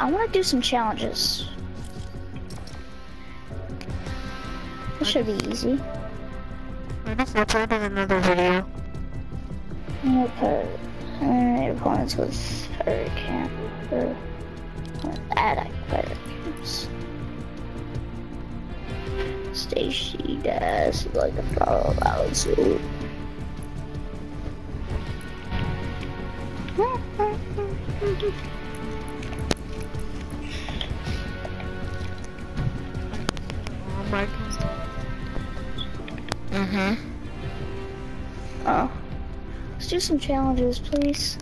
I want to do some challenges. This should be easy. I that's in another video. I'm gonna put uh, opponents with hurricane or add hurricanes. Stacy does like a follow out suit. Oh my Mm-hmm. Oh. Let's do some challenges, please.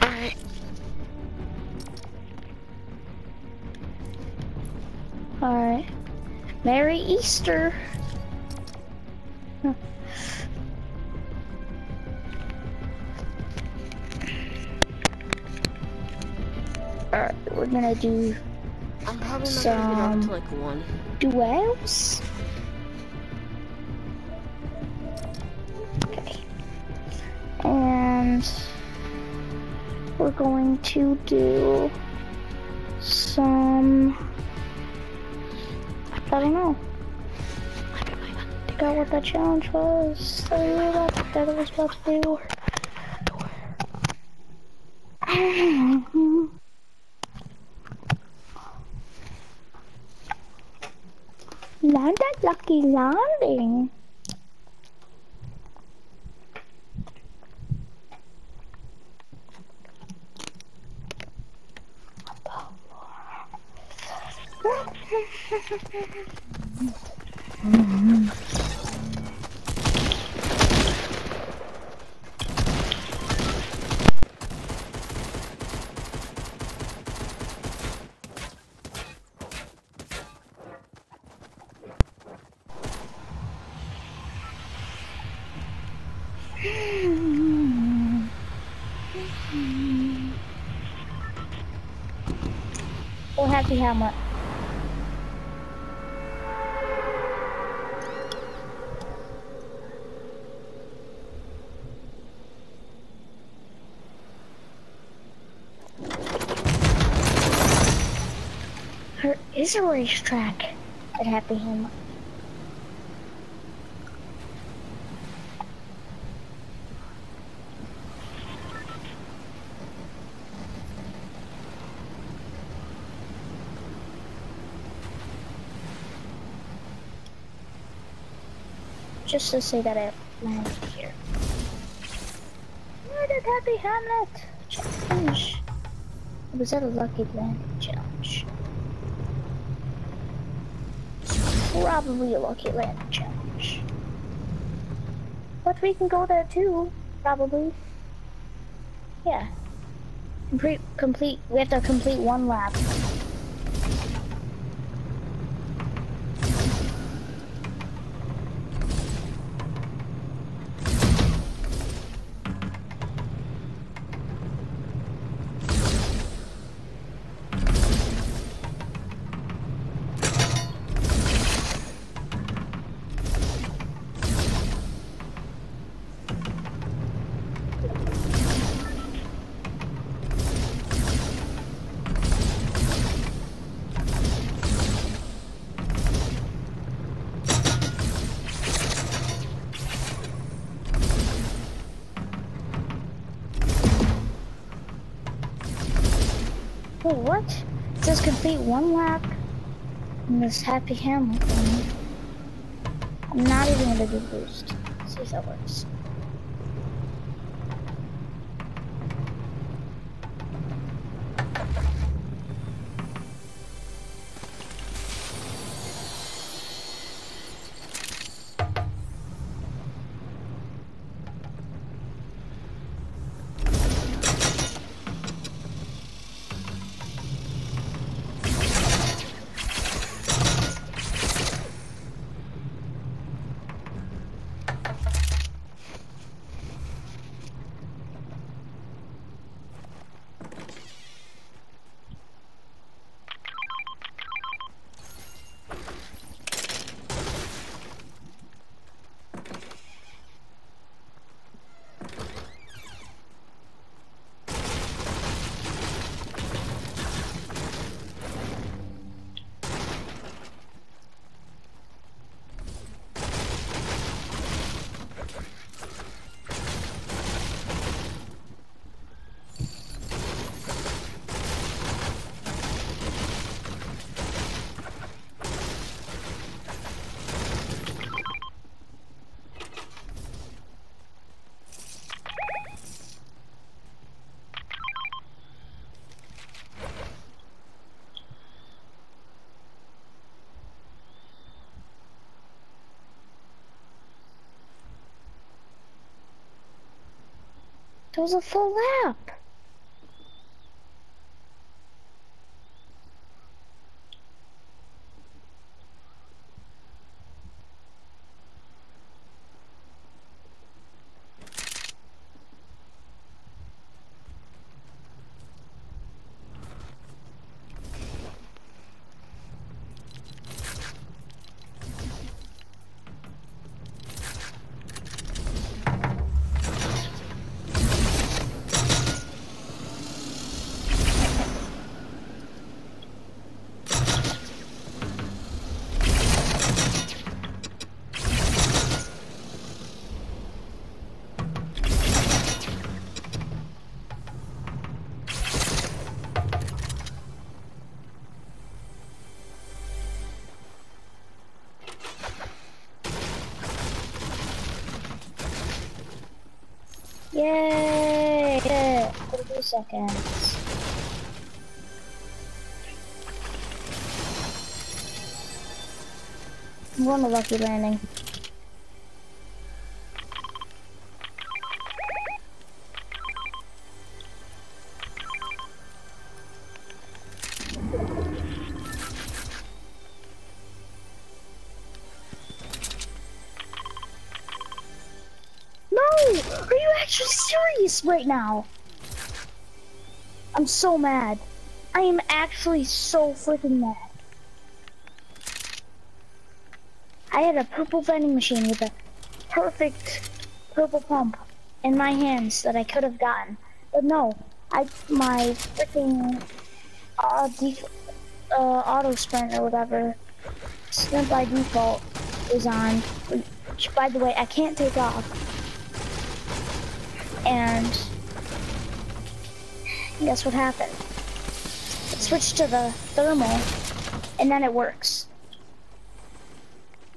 Alright. Alright. Merry Easter. Huh. Alright, we're gonna do Some- to like one. duels. Okay. And we're going to do some I don't know. Forgot what that challenge was that we were about that I was about to do. Lucky landing. happy Hamlet. There is a racetrack at Happy Hamlet. Just to say that I landed here. Where did Happy Hamlet challenge? Was that a lucky landing challenge? Probably a lucky landing challenge. But we can go there too, probably. Yeah. Complete, complete, we have to complete one lap. Wait, what? Says complete one lap in this Happy thing. I'm not even gonna do boost. See if that works. That was a full lap. Thirty seconds. What a lucky landing. No! Are you actually serious right now? I'm so mad. I am actually so freaking mad. I had a purple vending machine with a perfect purple pump in my hands that I could have gotten. But no, I my freaking uh, uh, auto sprint or whatever sprint by default is on. Which, by the way, I can't take off. And guess what happened? It switched to the thermal, and then it works.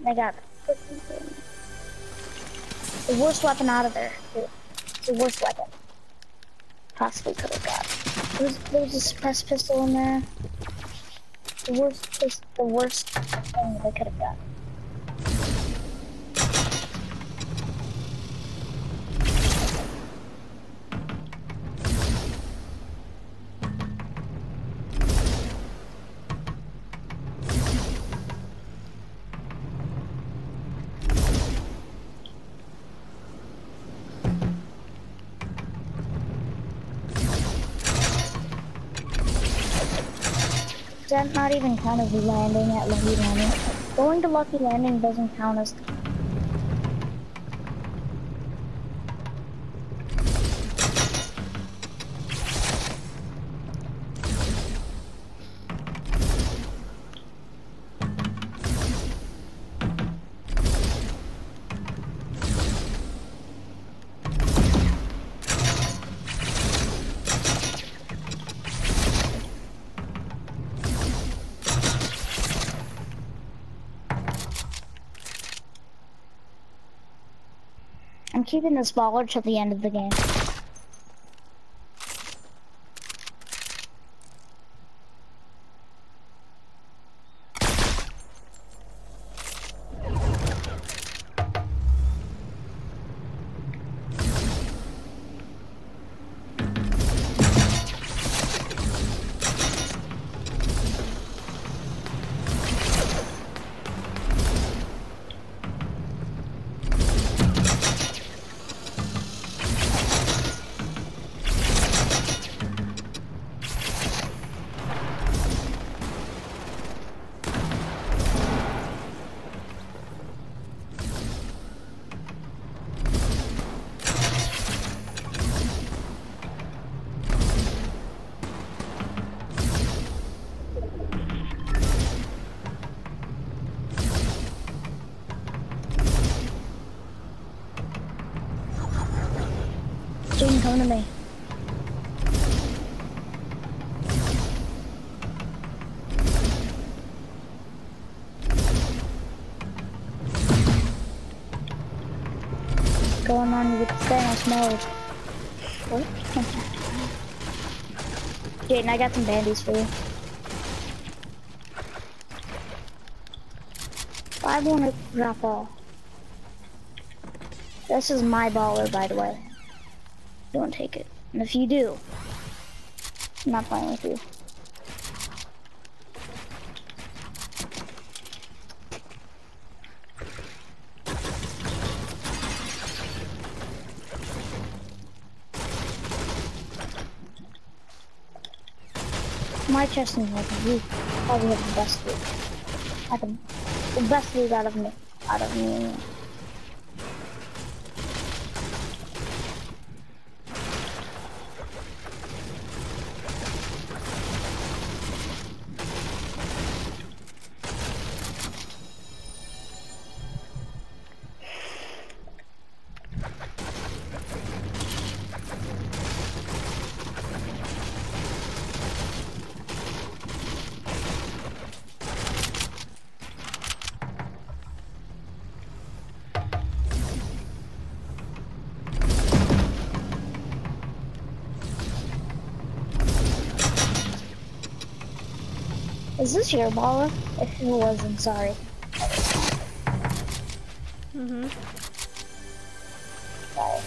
I got the worst weapon out of there. The worst weapon. Possibly could have got. There was, a suppressed pistol in there. The worst, the worst thing I could have got. That not even count as landing at Lucky Landing? Going to Lucky Landing doesn't count as keeping this baller till the end of the game. Come to me. Going on with Thanos mode. Oh. What? Jaden, I got some bandies for you. I want to drop all. This is my baller, by the way. Don't take it. And if you do, I'm not playing with you. My chest is like you probably have the best loot. The, the best loot out of me out of me. Is this your baller? If it wasn't, sorry. Mm-hmm. Sorry.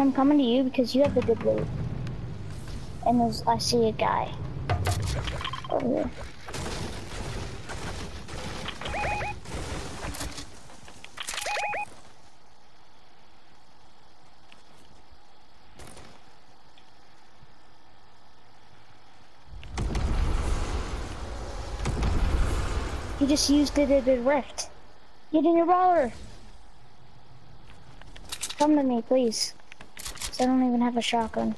I'm coming to you because you have the good loot. And there's, I see a guy. Over here. He just used it at a rift. Get in your baller. Come to me, please. I don't even have a shotgun.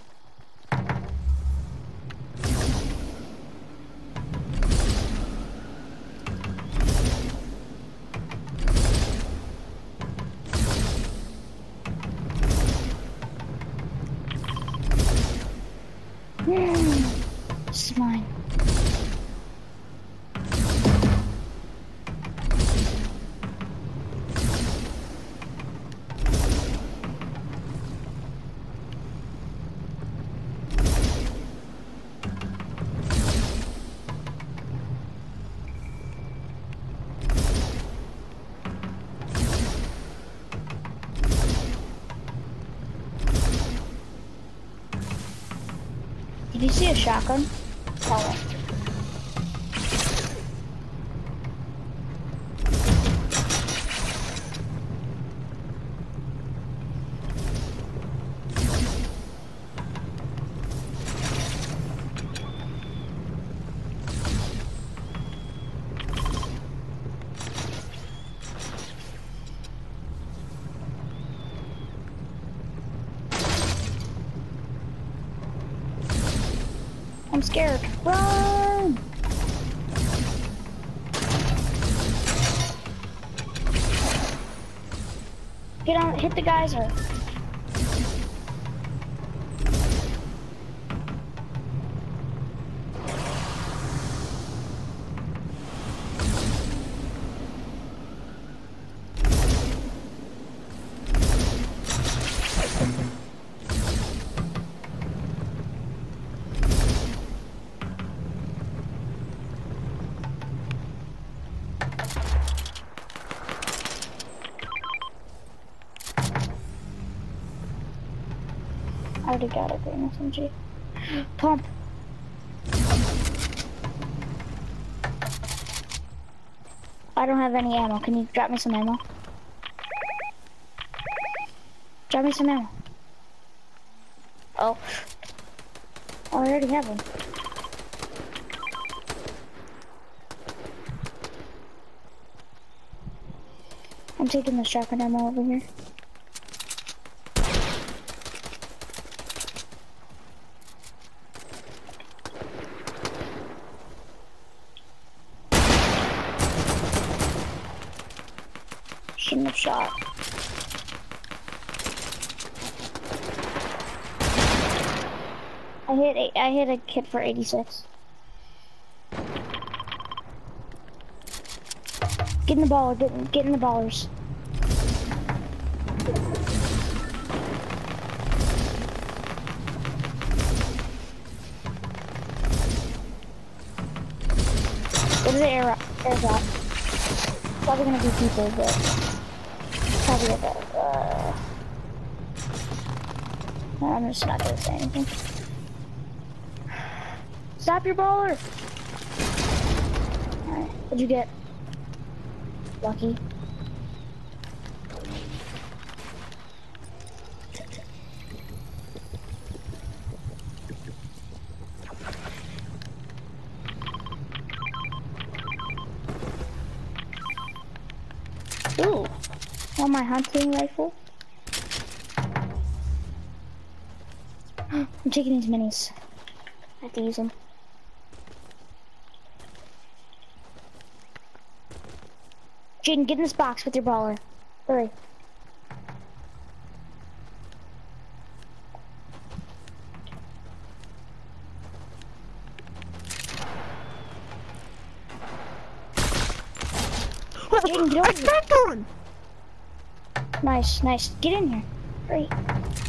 You see a shotgun? Me. I'm scared. Run! Get on, hit the geyser. Already got a green SMG. Pump. I don't have any ammo. Can you drop me some ammo? Drop me some ammo. Oh. I already have one. I'm taking the shotgun ammo over here. Shouldn't have shot. I hit a, I hit a kid for 86. Get in the baller, get, in- get in the ballers. Get There's an air airdrop. Probably gonna be people, but probably. Uh, I'm just not gonna say anything. Stop your baller! Alright, what'd you get? Lucky. My hunting rifle? I'm taking these minis. I have to use them. Jaden, get in this box with your baller. Hurry. Jaden, get over here. Nice, nice. Get in here. Hurry.